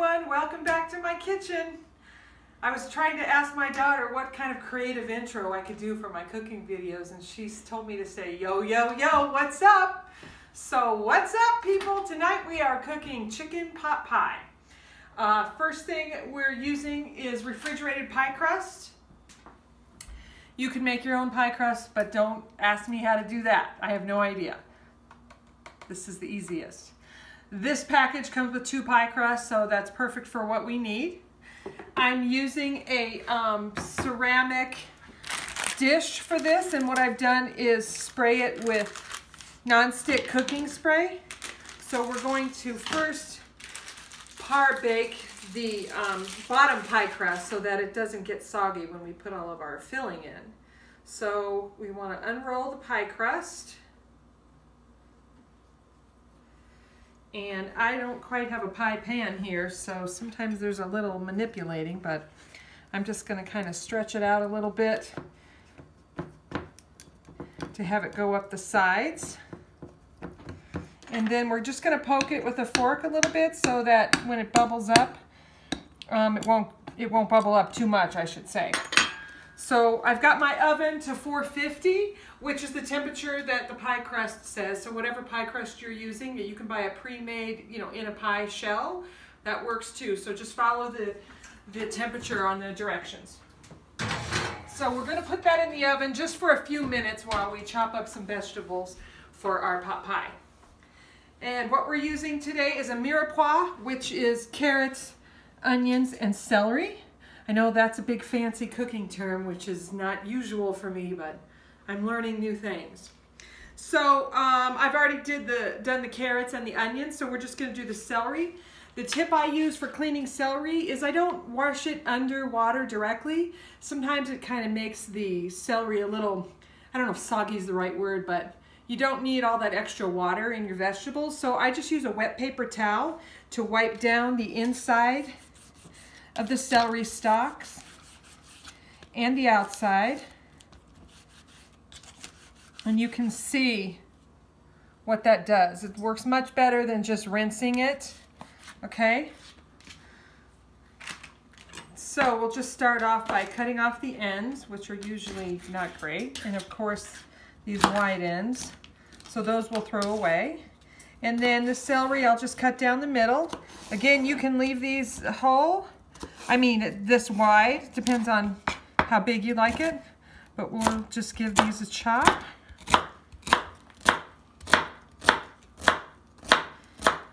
everyone. Welcome back to my kitchen. I was trying to ask my daughter what kind of creative intro I could do for my cooking videos and she's told me to say, yo, yo, yo, what's up? So what's up people? Tonight we are cooking chicken pot pie. Uh, first thing we're using is refrigerated pie crust. You can make your own pie crust, but don't ask me how to do that. I have no idea. This is the easiest. This package comes with two pie crusts, so that's perfect for what we need. I'm using a um, ceramic dish for this, and what I've done is spray it with nonstick cooking spray. So we're going to first par bake the um, bottom pie crust so that it doesn't get soggy when we put all of our filling in. So we want to unroll the pie crust. And I don't quite have a pie pan here, so sometimes there's a little manipulating, but I'm just going to kind of stretch it out a little bit to have it go up the sides. And then we're just going to poke it with a fork a little bit so that when it bubbles up, um, it won't it won't bubble up too much, I should say. So I've got my oven to 450, which is the temperature that the pie crust says. So whatever pie crust you're using, you can buy a pre-made, you know, in a pie shell. That works too. So just follow the, the temperature on the directions. So we're gonna put that in the oven just for a few minutes while we chop up some vegetables for our pot pie. And what we're using today is a mirepoix, which is carrots, onions, and celery. I know that's a big fancy cooking term, which is not usual for me, but I'm learning new things. So um, I've already did the done the carrots and the onions, so we're just gonna do the celery. The tip I use for cleaning celery is I don't wash it under water directly. Sometimes it kind of makes the celery a little, I don't know if soggy is the right word, but you don't need all that extra water in your vegetables. So I just use a wet paper towel to wipe down the inside of the celery stalks and the outside. And you can see what that does. It works much better than just rinsing it, okay? So we'll just start off by cutting off the ends, which are usually not great. And of course, these wide ends. So those we'll throw away. And then the celery, I'll just cut down the middle. Again, you can leave these whole I mean, this wide, depends on how big you like it, but we'll just give these a chop.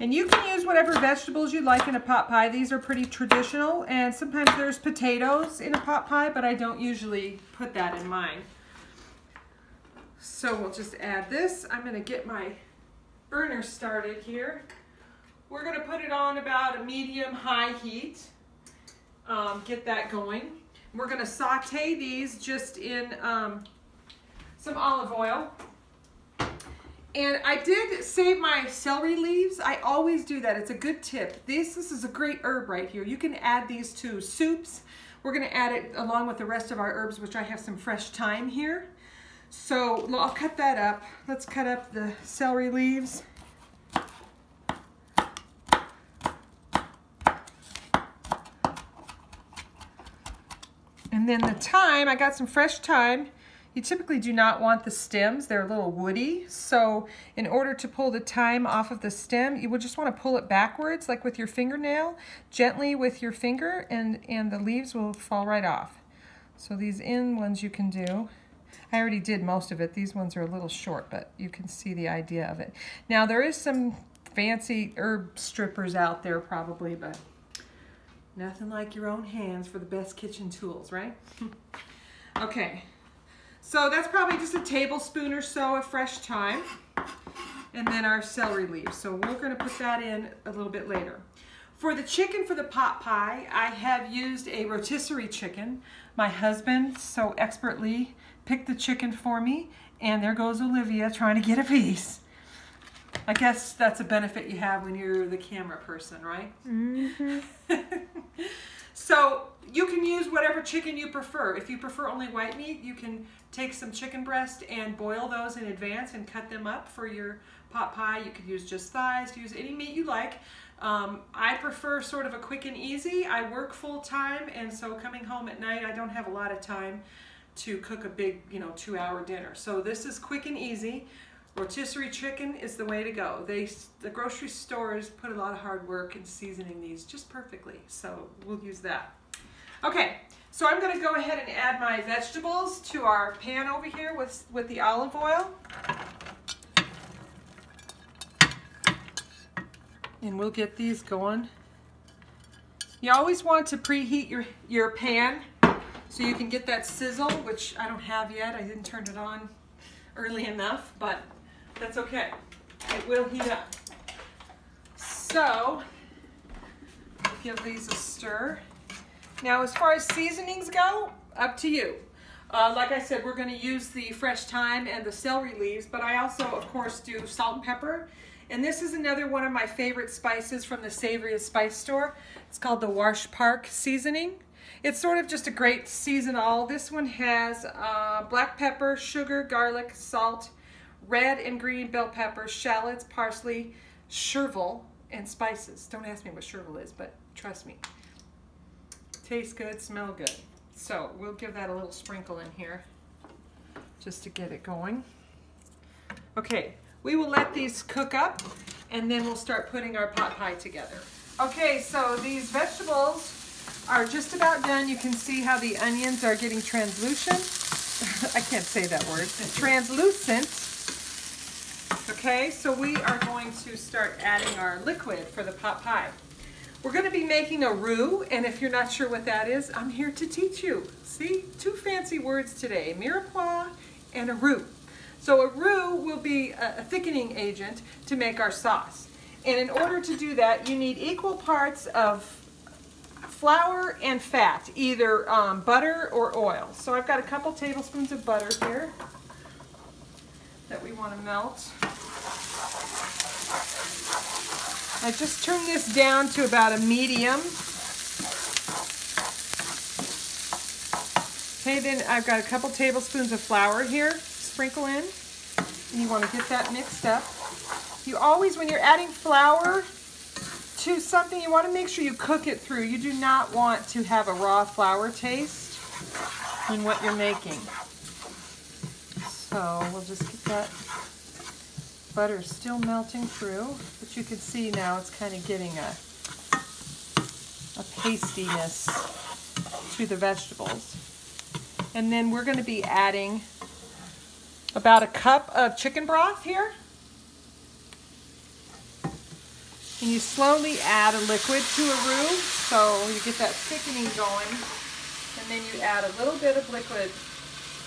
And you can use whatever vegetables you like in a pot pie. These are pretty traditional, and sometimes there's potatoes in a pot pie, but I don't usually put that in mine. So we'll just add this. I'm gonna get my burner started here. We're gonna put it on about a medium-high heat um, get that going. We're gonna saute these just in um, some olive oil. And I did save my celery leaves. I always do that. It's a good tip. This, this is a great herb right here. You can add these to soups. We're gonna add it along with the rest of our herbs, which I have some fresh thyme here. So I'll cut that up. Let's cut up the celery leaves. Then the thyme, I got some fresh thyme. You typically do not want the stems. They're a little woody. So in order to pull the thyme off of the stem, you would just want to pull it backwards, like with your fingernail, gently with your finger, and, and the leaves will fall right off. So these in ones you can do. I already did most of it. These ones are a little short, but you can see the idea of it. Now there is some fancy herb strippers out there probably, but Nothing like your own hands for the best kitchen tools, right? okay, so that's probably just a tablespoon or so of fresh thyme. And then our celery leaves. So we're gonna put that in a little bit later. For the chicken for the pot pie, I have used a rotisserie chicken. My husband so expertly picked the chicken for me, and there goes Olivia trying to get a piece. I guess that's a benefit you have when you're the camera person, right? Mm -hmm. so you can use whatever chicken you prefer. If you prefer only white meat, you can take some chicken breast and boil those in advance and cut them up for your pot pie. You could use just thighs, use any meat you like. Um, I prefer sort of a quick and easy. I work full time, and so coming home at night, I don't have a lot of time to cook a big, you know, two hour dinner. So this is quick and easy. Rotisserie chicken is the way to go. They, the grocery stores put a lot of hard work in seasoning these just perfectly. So we'll use that. Okay, so I'm gonna go ahead and add my vegetables to our pan over here with, with the olive oil. And we'll get these going. You always want to preheat your, your pan so you can get that sizzle, which I don't have yet. I didn't turn it on early enough, but that's okay. It will heat up. So, give these a stir. Now, as far as seasonings go, up to you. Uh, like I said, we're going to use the fresh thyme and the celery leaves, but I also, of course, do salt and pepper. And this is another one of my favorite spices from the Savoriest Spice Store. It's called the Wash Park Seasoning. It's sort of just a great season all. This one has uh, black pepper, sugar, garlic, salt, red and green bell peppers, shallots, parsley, chervil, and spices. Don't ask me what chervil is, but trust me. Tastes good, smell good. So we'll give that a little sprinkle in here just to get it going. Okay, we will let these cook up and then we'll start putting our pot pie together. Okay, so these vegetables are just about done. You can see how the onions are getting translucent. I can't say that word. Translucent. Okay, so we are going to start adding our liquid for the pot pie. We're going to be making a roux, and if you're not sure what that is, I'm here to teach you. See, two fancy words today, mirepoix and a roux. So a roux will be a thickening agent to make our sauce. And in order to do that, you need equal parts of flour and fat, either um, butter or oil. So I've got a couple tablespoons of butter here that we want to melt. I just turn this down to about a medium. Okay, then I've got a couple tablespoons of flour here, sprinkle in. And you want to get that mixed up. You always, when you're adding flour to something, you want to make sure you cook it through. You do not want to have a raw flour taste in what you're making. So we'll just get that butter is still melting through, but you can see now it's kind of getting a, a pastiness to the vegetables. And then we're going to be adding about a cup of chicken broth here. And you slowly add a liquid to a roux, so you get that thickening going, and then you add a little bit of liquid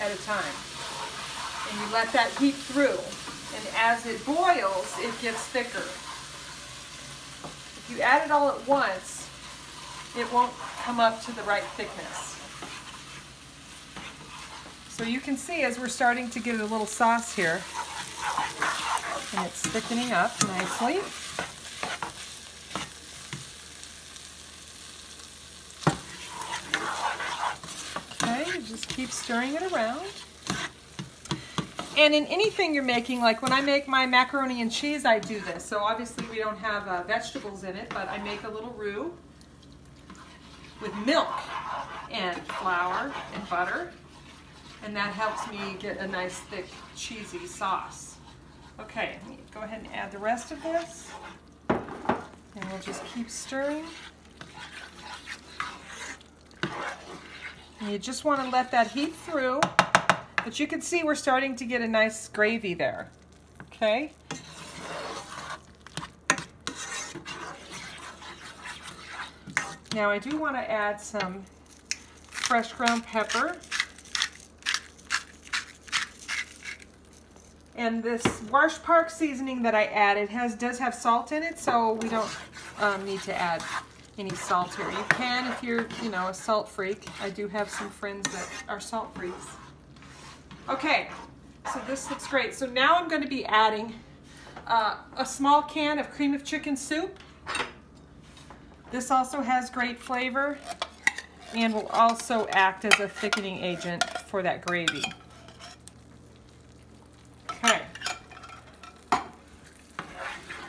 at a time. And you let that heat through. And as it boils, it gets thicker. If you add it all at once, it won't come up to the right thickness. So you can see as we're starting to get a little sauce here, and it's thickening up nicely. Okay, just keep stirring it around. And in anything you're making, like when I make my macaroni and cheese, I do this. So obviously we don't have uh, vegetables in it, but I make a little roux with milk and flour and butter. And that helps me get a nice thick cheesy sauce. Okay, go ahead and add the rest of this. And we'll just keep stirring. And you just want to let that heat through. But you can see we're starting to get a nice gravy there. Okay? Now I do want to add some fresh ground pepper. And this Wash Park seasoning that I added has does have salt in it, so we don't um, need to add any salt here. You can if you're, you know, a salt freak. I do have some friends that are salt freaks. Okay, so this looks great. So now I'm going to be adding uh, a small can of cream of chicken soup. This also has great flavor and will also act as a thickening agent for that gravy. Okay.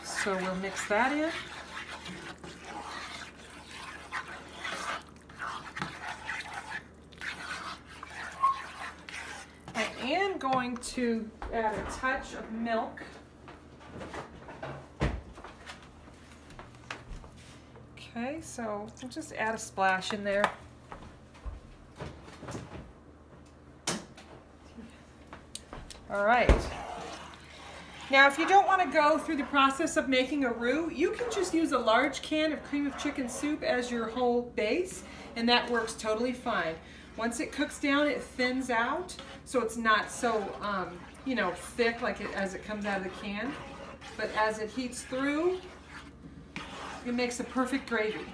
So we'll mix that in. Going to add a touch of milk. Okay, so we'll just add a splash in there. All right. Now, if you don't want to go through the process of making a roux, you can just use a large can of cream of chicken soup as your whole base, and that works totally fine. Once it cooks down, it thins out, so it's not so, um, you know, thick like it as it comes out of the can. But as it heats through, it makes a perfect gravy.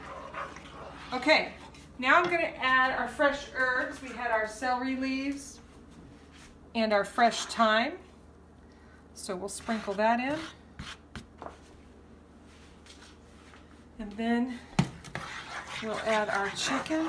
Okay, now I'm gonna add our fresh herbs. We had our celery leaves and our fresh thyme. So we'll sprinkle that in. And then we'll add our chicken.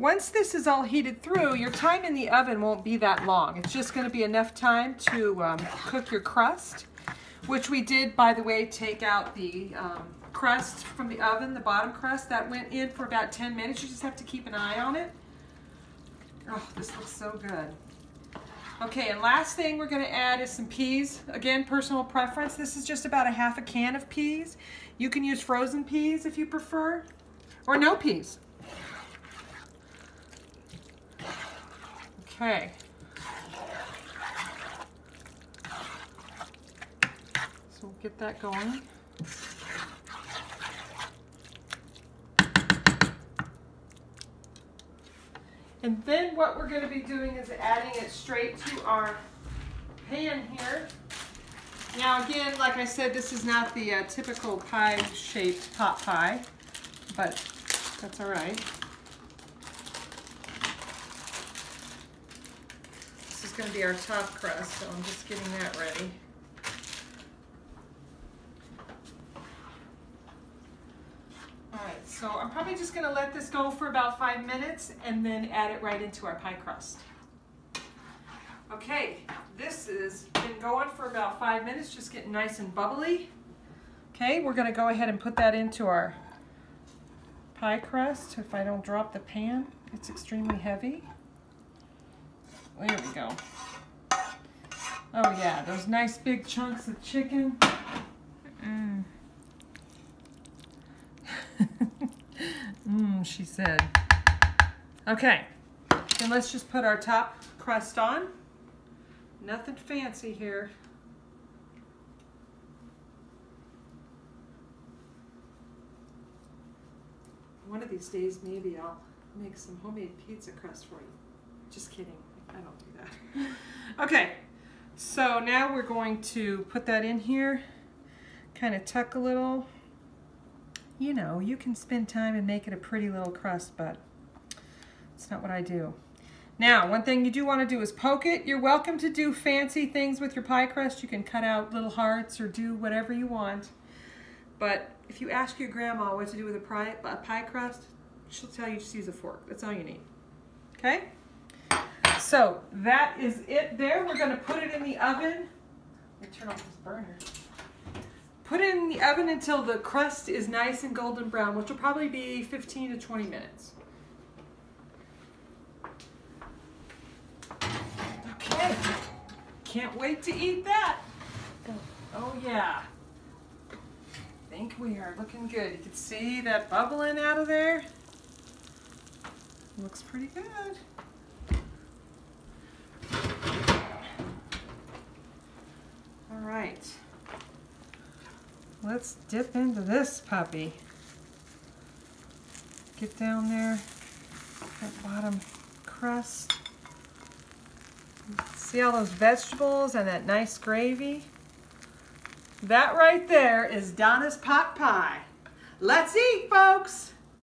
Once this is all heated through, your time in the oven won't be that long. It's just gonna be enough time to um, cook your crust, which we did, by the way, take out the um, crust from the oven, the bottom crust, that went in for about 10 minutes. You just have to keep an eye on it. Oh, this looks so good. Okay, and last thing we're gonna add is some peas. Again, personal preference. This is just about a half a can of peas. You can use frozen peas if you prefer, or no peas. Okay. So we'll get that going. And then what we're going to be doing is adding it straight to our pan here. Now again, like I said, this is not the uh, typical pie-shaped pot pie, but that's all right. Is going to be our top crust, so I'm just getting that ready. Alright, so I'm probably just gonna let this go for about five minutes and then add it right into our pie crust. Okay, this has been going for about five minutes, just getting nice and bubbly. Okay, we're gonna go ahead and put that into our pie crust. If I don't drop the pan, it's extremely heavy. There we go. Oh yeah, those nice big chunks of chicken. Mm. Mmm, she said. Okay, then let's just put our top crust on. Nothing fancy here. One of these days, maybe I'll make some homemade pizza crust for you. Just kidding, I don't do that. Okay, so now we're going to put that in here, kind of tuck a little you know, you can spend time and make it a pretty little crust, but it's not what I do. Now, one thing you do want to do is poke it. You're welcome to do fancy things with your pie crust. You can cut out little hearts or do whatever you want. But if you ask your grandma what to do with a pie, a pie crust, she'll tell you just use a fork. That's all you need. Okay? So that is it there. We're going to put it in the oven. Let me turn off this burner. Put it in the oven until the crust is nice and golden brown, which will probably be 15 to 20 minutes. Okay, can't wait to eat that. Oh yeah, I think we are looking good. You can see that bubbling out of there. Looks pretty good. Right. Let's dip into this puppy. Get down there, that bottom crust. See all those vegetables and that nice gravy? That right there is Donna's pot pie. Let's eat, folks!